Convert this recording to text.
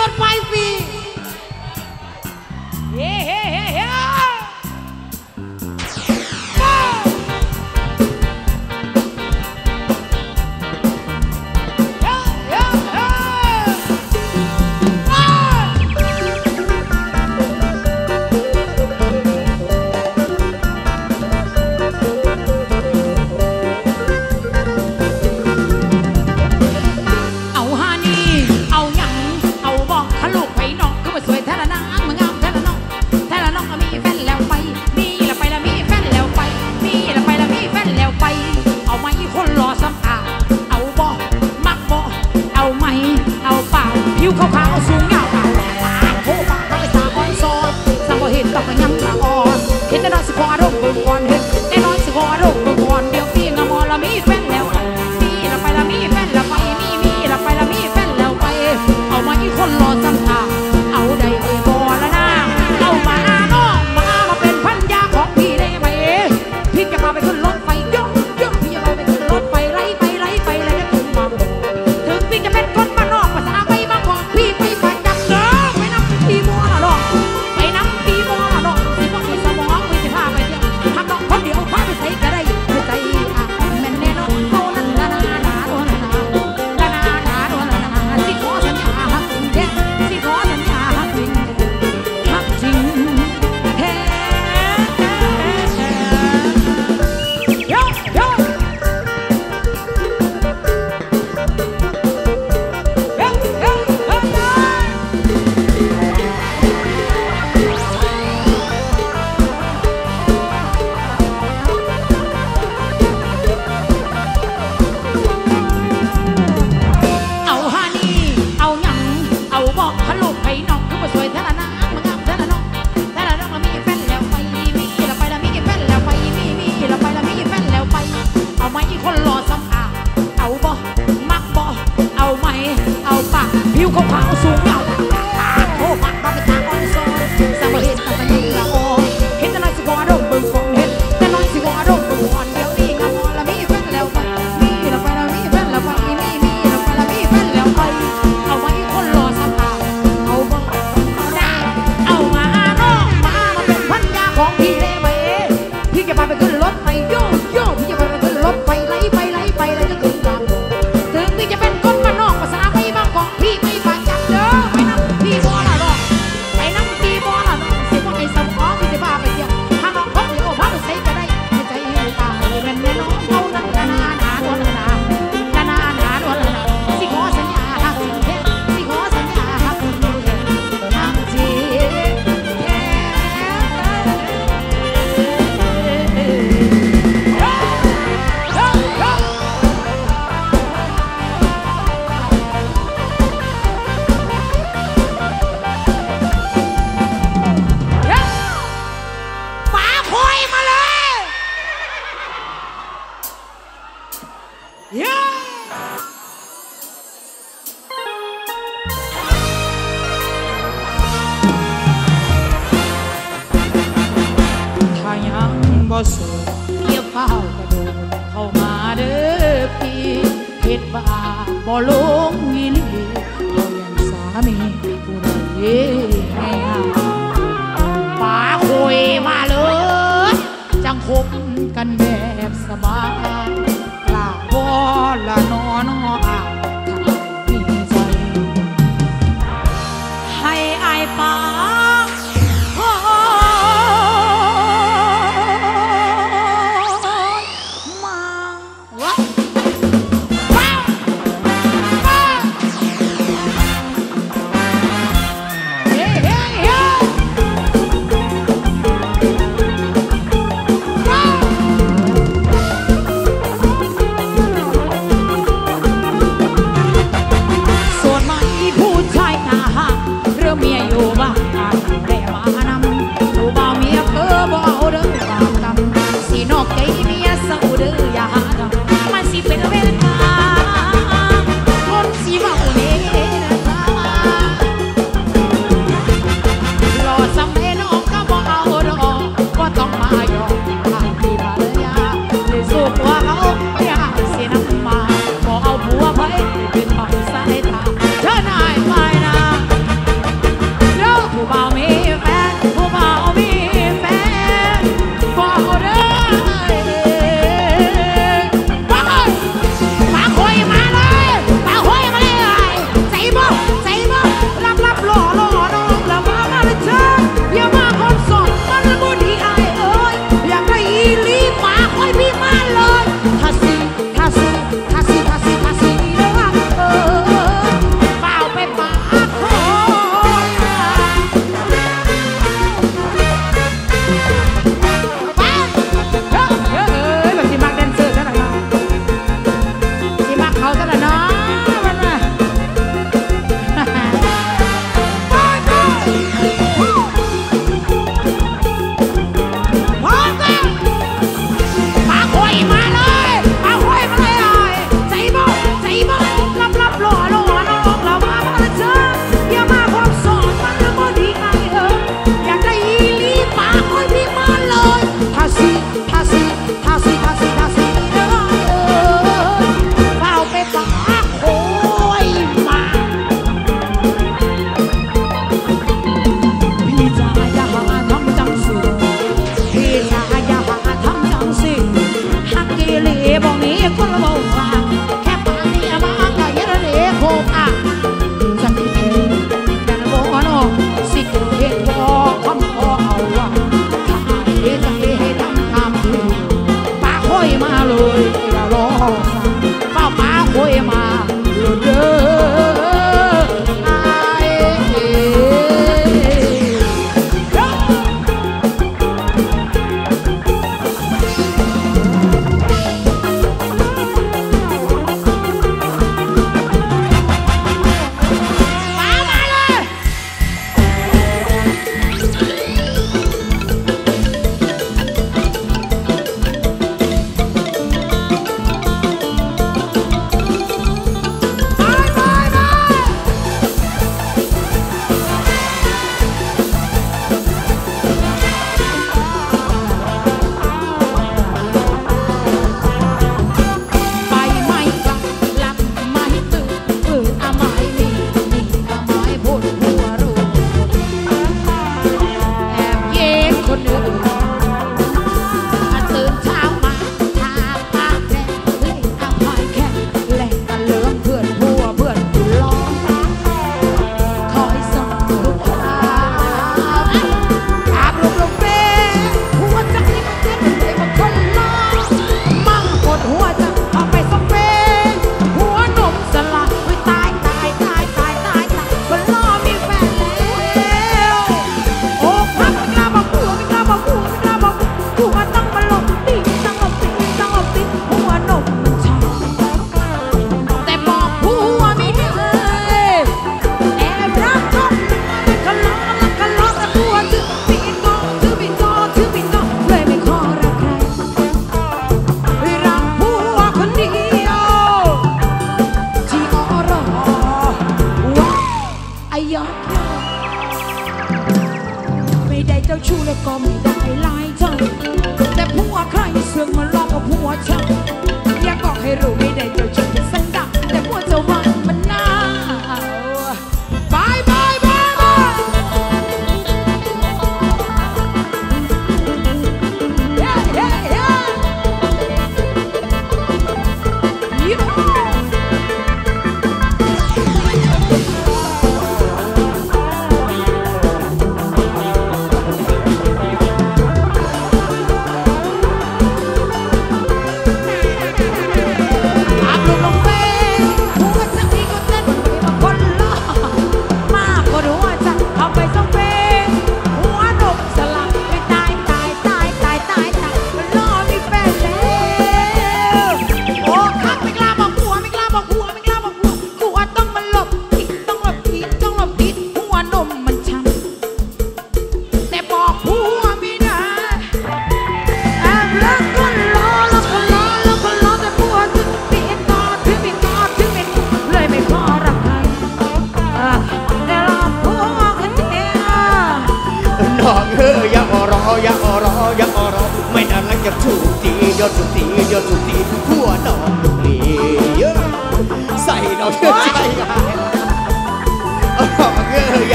your wife ไปโยกโยกพี่จะไป ตีเหตุบาบ่ลงอีลีบ่ย่างสามีผู้ใดแห่ป้าคุยมาเลย จังคบกันแบบสบายกลาบ่ละนอนอ่า